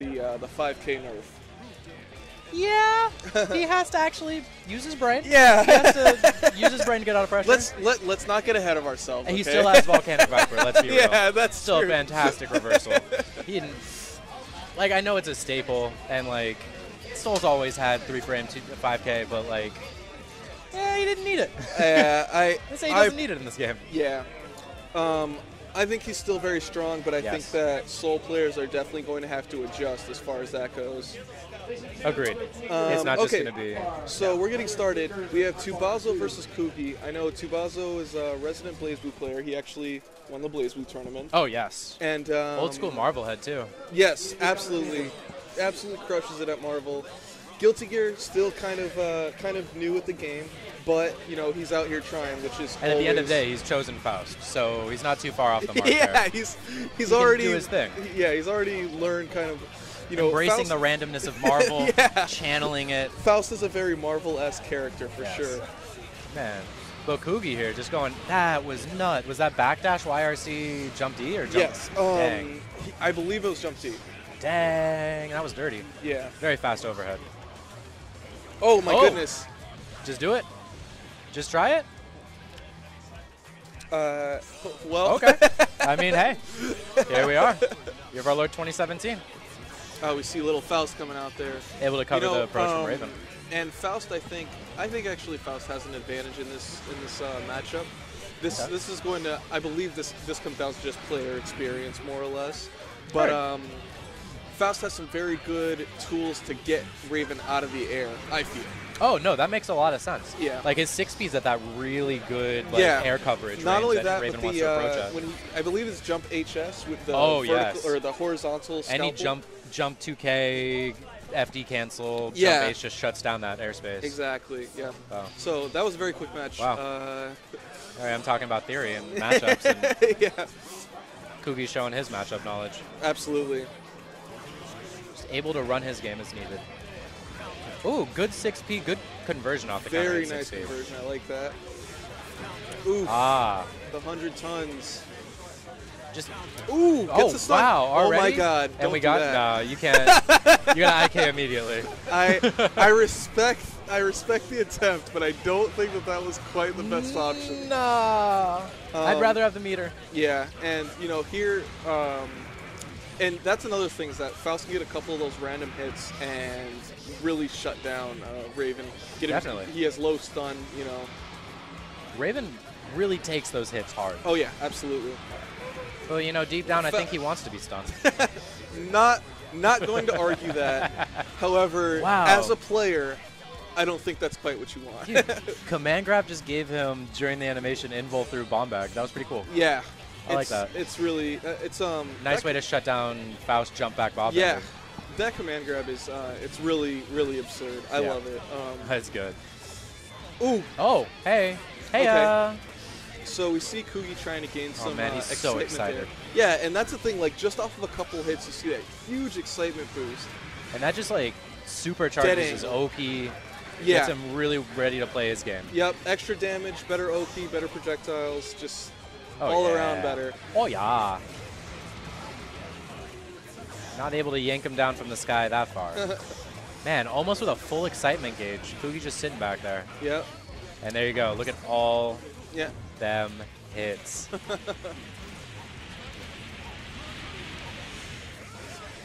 the uh, the 5K nerf. Yeah, he has to actually use his brain. Yeah. he has to use his brain to get out of pressure. Let's let let's not get ahead of ourselves. and he still has volcanic viper. Let's be real. Yeah, that's still true. a fantastic reversal. He didn't. Like I know it's a staple, and like Sol's always had three frame two, 5K, but like, yeah, he didn't need it. Yeah, I. Let's say he doesn't need it in this game. Yeah. Um, I think he's still very strong, but I Yes. think that Sol players are definitely going to have to adjust as far as that goes. Agreed. it's Um, not okay. just going to be. So we're getting started. We have Tubazo versus Kugi. I know Tubazo is a resident BlazBlue player. He actually won the BlazBlue tournament. Oh yes, And um, old school Marvel head too. Yes, absolutely, absolutely crushes it at Marvel. Guilty Gear still kind of uh, kind of new at the game, but you know he's out here trying, which is And at the end of the day, he's chosen Faust, so he's not too far off the mark yeah, there. he's he's He can already do his thing. Yeah, he's already learned kind of, you know, Embracing Faust, the randomness of Marvel, Yeah. channeling it. Faust is a very Marvel-esque character for Yes. sure. Man, Bokugi here just going, that was nut. Was that backdash YRC jump D or jump? Yes, um, Dang. I believe it was Jump T. Dang, that was dirty. Yeah. Very fast overhead. Oh my Oh. goodness. Just do it. Just try it. Uh, well, Okay. I mean, hey, here we are. Year of our Lord 2017. Oh, we see little Faust coming out there. Able to cover you know, the approach um, from Raven. And Faust, I think, I think actually Faust has an advantage in this in this uh, matchup. This Okay. this is going to, I believe this this comes down to just player experience more or less. But Right. um, Faust has some very good tools to get Raven out of the air. I feel. Oh no, that makes a lot of sense. Yeah. Like his six speed's at that really good like yeah. air coverage. Not only that, Raven but wants the to approach uh, when he, I believe it's jump HS with the Oh, vertical yes. or the horizontal. Any jump jump 2K FD cancel, Yeah. jump H just shuts down that airspace. Exactly. Yeah. Wow. So that was a very quick match. Wow. Uh, All right, I'm talking about theory and matchups, and yeah. Kugi's showing his matchup knowledge. Absolutely. Able to run his game as needed. Ooh, good 6P, good conversion off the Very nice 6P. conversion. I like that. Ooh, Ah, the hundred tons. just Ooh, gets oh a stun. wow, already? Oh my God! And we got that. no, you can't. you got IK immediately. I I respect I respect the attempt, but I don't think that that was quite the best option. No, I'd Um, rather have the meter. Yeah, and you know here, um, and that's another thing is that Faust can get a couple of those random hits and really shut down uh, Raven. Get him- Definitely. he has low stun. You know. Raven really takes those hits hard. Oh yeah, absolutely. Well, you know, deep down, I think he wants to be stunned. Not not going to argue that. However, Wow. as a player, I don't think that's quite what you want. Dude, command grab just gave him during the animation invul through bomb bag. That was pretty cool. yeah. I like it's, that. It's really uh, it's um Nice way to shut down Faust jump back bomb. Yeah. That command grab is uh, it's really really absurd. I Yeah. love it. Um, That's good. ooh, Oh, hey, hey, Okay. uh, so we see Kugi trying to gain some Oh, some man, uh, he's so excitement there. excited. Yeah, and that's the thing. Like just off of a couple hits, you see that huge excitement boost. and that just like supercharges his. OP. Yeah. Gets him really ready to play his game. Yep. Extra damage, better OP, better projectiles, just Oh, all yeah. around better. Oh yeah. Not able to yank him down from the sky that far. Man, almost with a full excitement gauge. Kugi just sitting back there. Yep. And there you go. Look at all Yeah. them hits.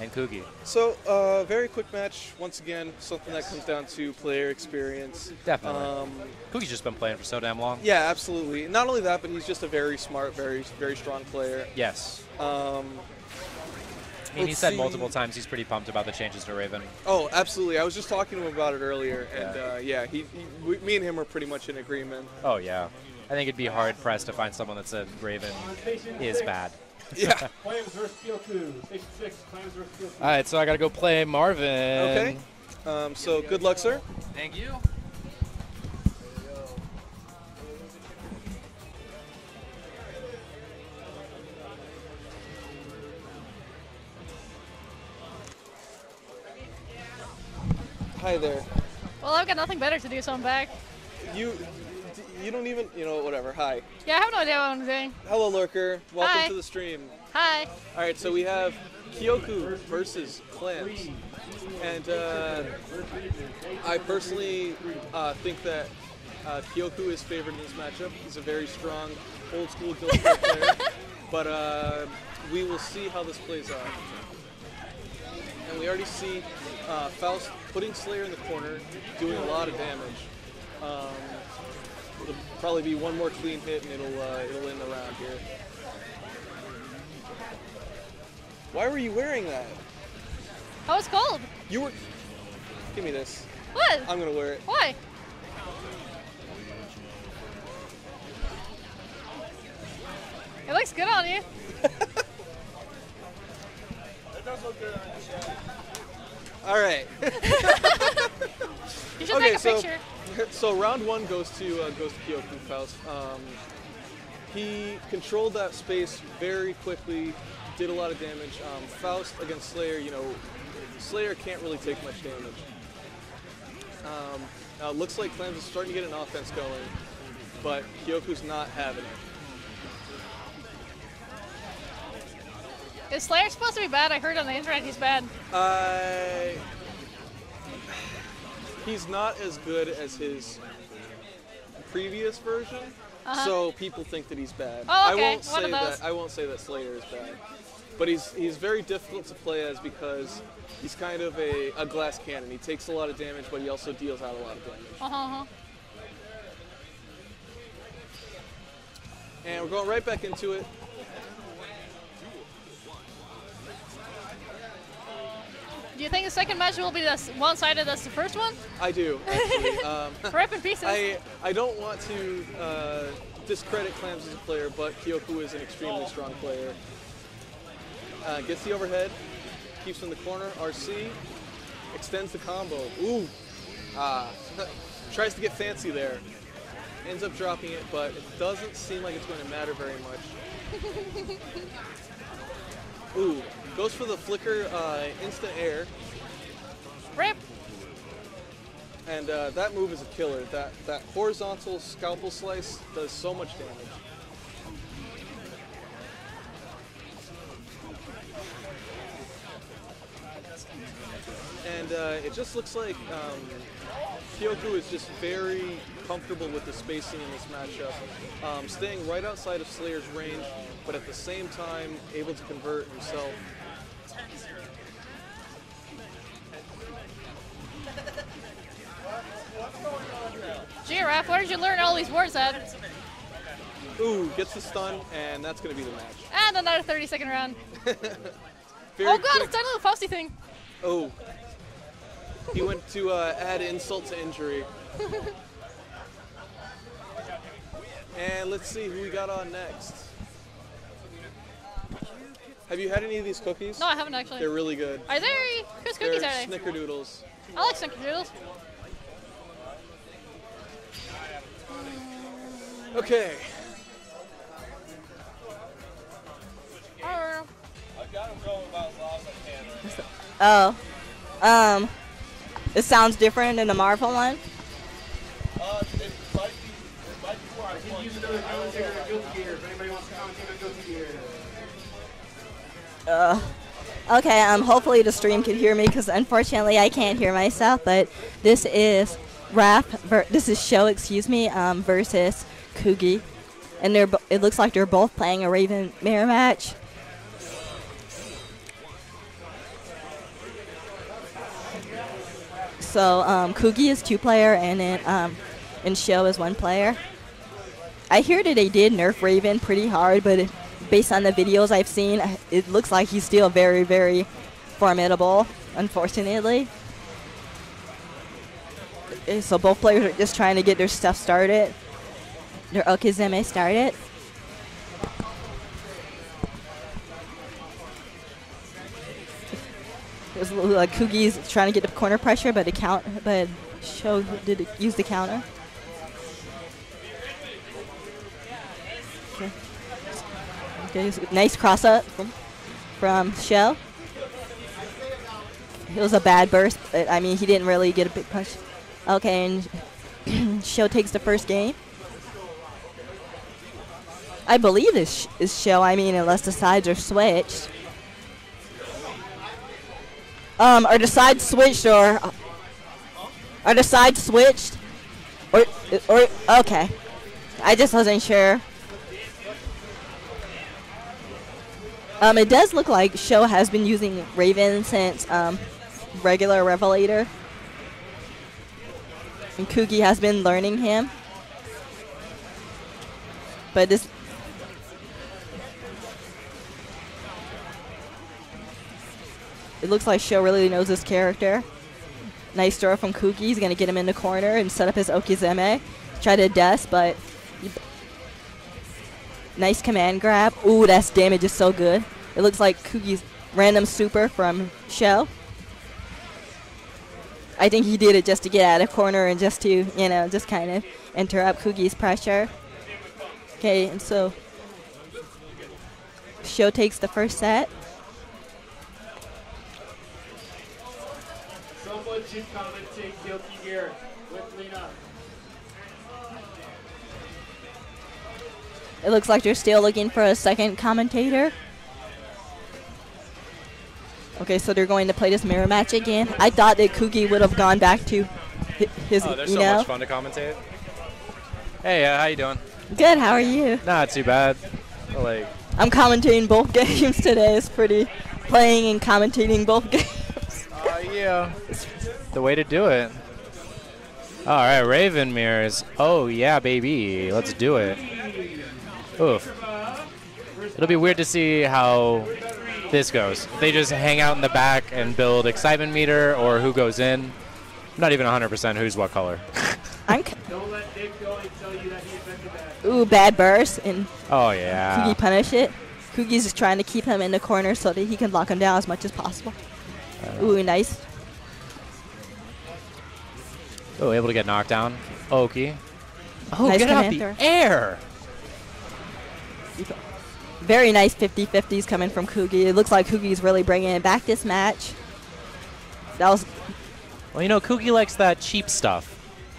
and Kugi. So, uh, very quick match. Once again, something that comes down to player experience. Definitely. Um, Kugi's just been playing for so damn long. yeah, absolutely. Not only that, but he's just a very smart, very, very strong player. Yes. Um, mean, he said see. multiple times he's pretty pumped about the changes to Raven. oh, absolutely. I was just talking to him about it earlier, and Yeah. uh, yeah, he, he we, me and him are pretty much in agreement. Oh, yeah. I think it'd be hard pressed to find someone that said Raven is bad. Yeah. Flames versus Steel 2. 66, Flames versus Steel 2. All right, so I got to go play Marvin. Okay. Um, so good luck, sir. Thank you. Hi there. Well, I've got nothing better to do, so I'm back. You, you don't even, you know, whatever. Hi. Yeah, I have no idea what I'm doing. Hello, lurker. Welcome Hi. to the stream. Hi. All right, so we have Kyoku versus Clams. And uh, I personally uh, think that uh, Kyoku is favored in this matchup. He's a very strong, old school Guild player. But uh, we will see how this plays out. And we already see uh, Faust putting Slayer in the corner, doing a lot of damage. Um, probably be one more clean hit and it'll uh, it'll end the round here. Why were you wearing that? I was cold. You were. Give me this. What? I'm gonna wear it. Why? It looks good on you. All right. You should okay, take a so picture. so round one goes to uh, goes to Kyoku Faust. Um, he controlled that space very quickly, did a lot of damage. Um, Faust against Slayer, you know, Slayer can't really take much damage. Um, now it looks like Clams is starting to get an offense going, but Kyoku's not having it. Is Slayer supposed to be bad? I heard on the internet he's bad. Uh, he's not as good as his previous version, so people think that he's bad. Uh-huh. Oh, I won't one say that. I won't say that Slayer is bad, but he's he's very difficult to play as because he's kind of a, a glass cannon. He takes a lot of damage, but he also deals out a lot of damage. Uh. Uh-huh. And we're going right back into it. Do you think the second match will be this one-sided as the first one? I do actually. um, Rip in pieces. I I don't want to uh, discredit Clams as a player, but Kyoku is an extremely strong player. Uh, gets the overhead, keeps in the corner. RC extends the combo. Ooh, ah, tries to get fancy there. Ends up dropping it, but it doesn't seem like it's going to matter very much. Ooh, goes for the flicker uh, instant air. Rip. And uh, that move is a killer. That that horizontal scalpel slice does so much damage. And uh, it just looks like um, Kyoku is just very comfortable with the spacing in this matchup, um, staying right outside of Slayer's range, but at the same time able to convert himself. Giraffe, where did you learn all these words at? Ooh, gets the stun, and that's going to be the match. And another 30 second round. Oh god, quick- it's done a little Fausty thing. Oh. He went to uh, add insult to injury. and let's see who we got on next. Have you had any of these cookies? No, I haven't actually. They're really good. Are they? Whose cookies They're are they? snickerdoodles. I like snickerdoodles. Okay. Arr. Oh. Um. It sounds different than the Marvel one. Uh. Okay, um, hopefully the stream can hear me because unfortunately I can't hear myself. But this is Raph. This is Show, excuse me, um, versus Kugi, and they're. It looks like they're both playing a Raven mirror match. So um, Kugi is two player, and then um, and Show is one player. I hear that they did nerf Raven pretty hard, but based on the videos I've seen, it looks like he's still very, very formidable, unfortunately. So both players are just trying to get their stuff started, their Okizeme started. It was like Kugi's trying to get the corner pressure, but the count, but Show did use the counter. Okay. Okay, nice cross up from, from Shell. It was a bad burst, but I mean, he didn't really get a big punch. Okay, and Shell takes the first game. I believe this sh- is Shell, I mean, unless the sides are switched. Um, are the sides switched or are the sides switched? Or or okay. I just wasn't sure. Um, it does look like Show has been using Raven since um, regular Revelator. And Kugi has been learning him. But this It looks like Sho really knows this character. Nice throw from Kugi. He's going to get him in the corner and set up his Okizeme. Try to dust, but... Nice command grab. Ooh, that's damage is so good. It looks like Kugi's random super from Shell. I think he did it just to get out of corner and just to, you know, just kind of interrupt Kugi's pressure. Okay, and so Sho takes the first set. Someone should commentate Guilty Gear with Lena. It looks like they're still looking for a second commentator. Okay, so they're going to play this mirror match again. I thought that Kugi would have gone back to hi- his, Oh, they're you so know. much fun to commentate. Hey, uh, how you doing? Good, how are you? Not too bad. Like, I'm commentating both games today. It's pretty playing and commentating both games. oh yeah, the way to do it. All right, Raven mirrors. Oh yeah, baby, let's do it. Oof. It'll be weird to see how this goes. They just hang out in the back and build excitement meter, or who goes in. I'm not even 100% who's what color. I'm c- Don't let Nick go and tell you that he invented that. ooh bad burst and Oh yeah. Kugi punish it. Kugi's just trying to keep him in the corner so that he can lock him down as much as possible. Uh, ooh, nice. Oh, able to get knocked down. Oki. Oh, Nice get out the throw. air. Very nice 50-50s coming from Kugi. It looks like Kugi's really bringing it back this match. That was Well, you know, Kugi likes that cheap stuff.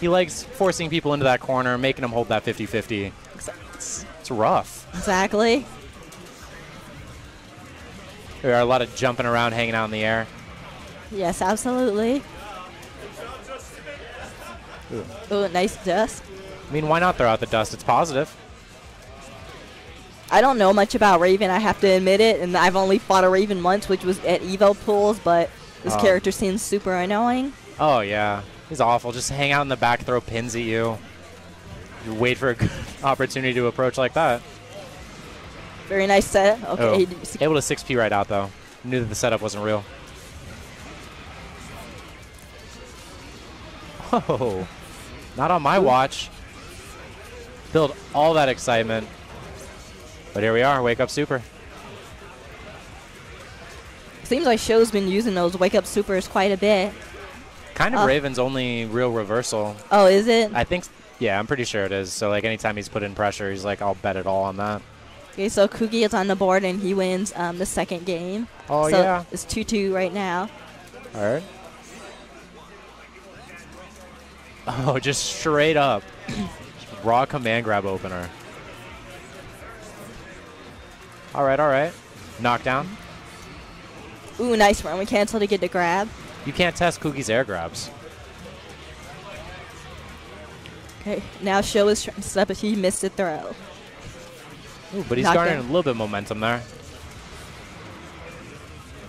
He likes forcing people into that corner, making them hold that 50-50. It's, it's rough. exactly. There are a lot of jumping around, hanging out in the air. Yes, absolutely. Ooh, nice dust. I mean, why not throw out the dust? It's positive. I don't know much about Raven, I have to admit it, and I've only fought a Raven once, which was at Evo pools, but this Oh. character seems super annoying. Oh, yeah. He's awful. Just hang out in the back, throw pins at you. You wait for a good opportunity to approach like that. Very nice set. Oh. Okay, Able to 6P right out, though. Knew that the setup wasn't real. Oh, not on my watch. Build all that excitement. But here we are, Wake Up Super. seems like Show's been using those wake up supers quite a bit. Kind of Oh. Raven's only real reversal. Oh, is it? I think, yeah, I'm pretty sure it is. So, like, anytime he's put in pressure, he's like, I'll bet it all on that. Okay, so Kugi is on the board and he wins um, the second game. Oh, so yeah. It's 2-2 right now. All right. Oh, just straight up. Raw command grab opener. All right, all right. Knockdown. Ooh, nice run. We cancel to get the grab. You can't test Kugi's air grabs. Okay, now Show is trying to step if he missed the throw. Ooh, but he's Knockdown. garnering a little bit of momentum there.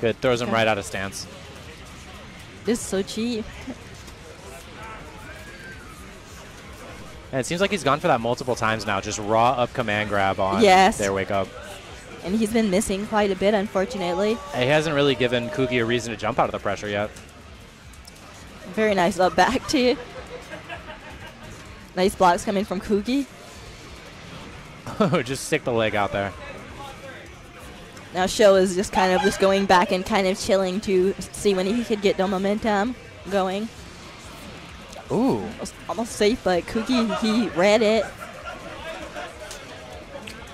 Good. Throws him Okay. right out of stance. This is so cheap. And it seems like he's gone for that multiple times now. Just raw up command grab on Yes. their wake up. And he's been missing quite a bit, unfortunately. He hasn't really given Kugi a reason to jump out of the pressure yet. Very nice up back too. Nice blocks coming from Kugi. just stick the leg out there. Now Show is just kind of just going back and kind of chilling to see when he could get the momentum going. Ooh. Almost- Almost safe, but Kugi, he read it.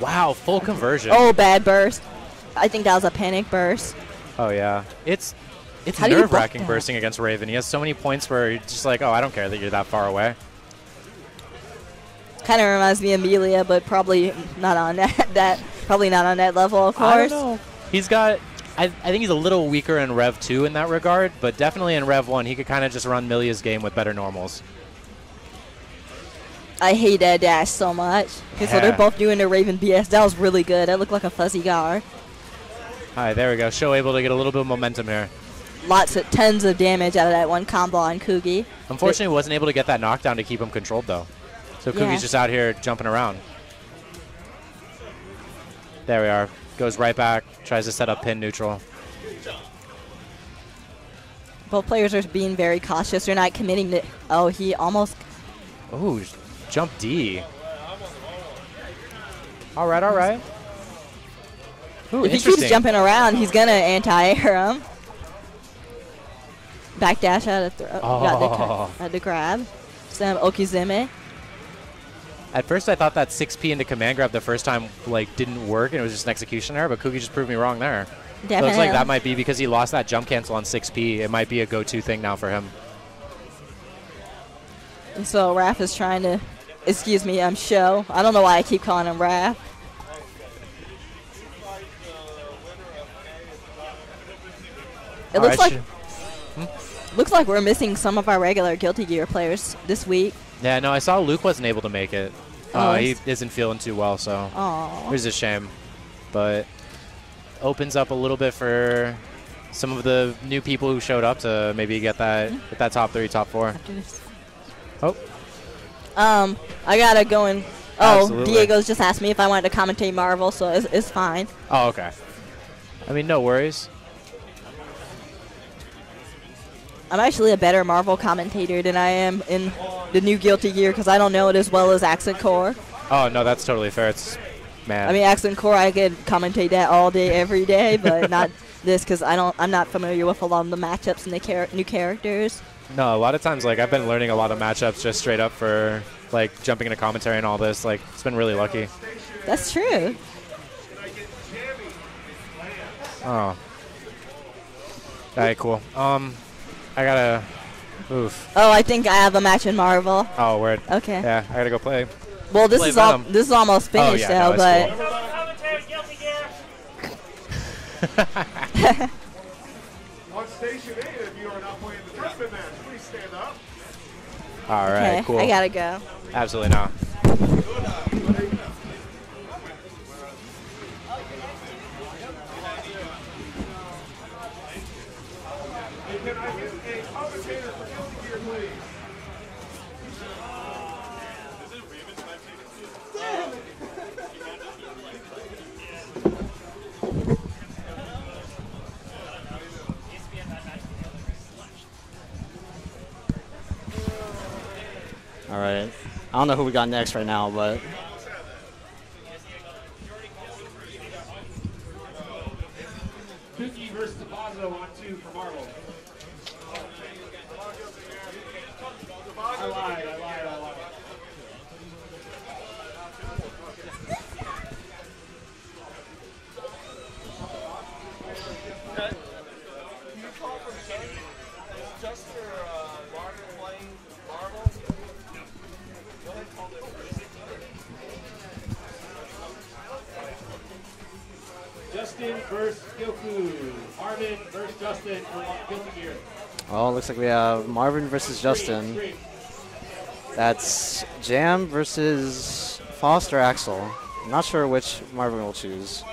Wow, full conversion. Oh, bad burst. I think that was a panic burst. Oh yeah, it's it's How do you block nerve wracking bursting against Raven. He has so many points where you're just like, oh, I don't care that you're that far away. Kind of reminds me of Milia, but probably not on that. that probably not on that level, of I don't course. He's got I, I think he's a little weaker in Rev 2 in that regard, but definitely in Rev 1, he could kind of just run Milia's game with better normals. I hate that dash so much. Okay, so they're both doing the Raven BS. That was really good. That looked like a fuzzy guard. All right, there we go. Show able to get a little bit of momentum here. Lots of tons of damage out of that one combo on Kugi. Unfortunately, wasn't able to get that knockdown to keep him controlled, though. So Yeah. Kugi's just out here jumping around. There we are. Goes right back, tries to set up pin neutral. Both players are being very cautious. They're not committing to. Oh, he almost. Ooh, jump D. All right, all right. Ooh, If he keeps jumping around, he's gonna anti-air him. Backdash out of throw. Got, the, Oh. got the grab. Some Okizeme. At first, I thought that 6P into command grab the first time like didn't work, and it was just an execution error. But Kugi just proved me wrong there. So Definitely. it's like that might be because he lost that jump cancel on 6P. It might be a go-to thing now for him. So Raph is trying to. Excuse me, I'm show. I don't know why I keep calling him Raph. It All looks right, like sh- looks like we're missing some of our regular Guilty Gear players this week. Yeah, no, I saw Luke wasn't able to make it. Oh, Uh, he isn't feeling too well, so Aww. it was a shame. But opens up a little bit for some of the new people who showed up to maybe get that get that top three, top four. Oh, Um, I gotta go and. Oh, Absolutely. Diego's just asked me if I wanted to commentate Marvel, so it's, it's fine. oh, okay. I mean, no worries. I'm actually a better Marvel commentator than I am in the new Guilty Gear because I don't know it as well as Accent Core. Oh no, that's totally fair. It's man. I mean, Accent Core, I could commentate that all day, every day, but not this because I don't. I'm not familiar with a lot of the matchups and the char- new characters. no, a lot of times like I've been learning a lot of matchups just straight up for like jumping into commentary and all this. Like it's been really lucky. That's true. Oh. All right, cool. Um, I gotta. Oof. Oh, I think I have a match in Marvel. Oh, word. Okay. Yeah, I gotta go play. Well, this Play is all. This is almost Oh, finished yeah, though, it's but. On station eight, if you are not playing the tournament match, please stand up. All right, Okay, cool. I gotta go. Absolutely not. Don't know who we got next right now, but Kugi Goku. Armin versus Justin for Guilty Gear. well, it looks like we have Marvin versus Justin. That's Jam versus Faust or Axl. I'm not sure which Marvin will choose.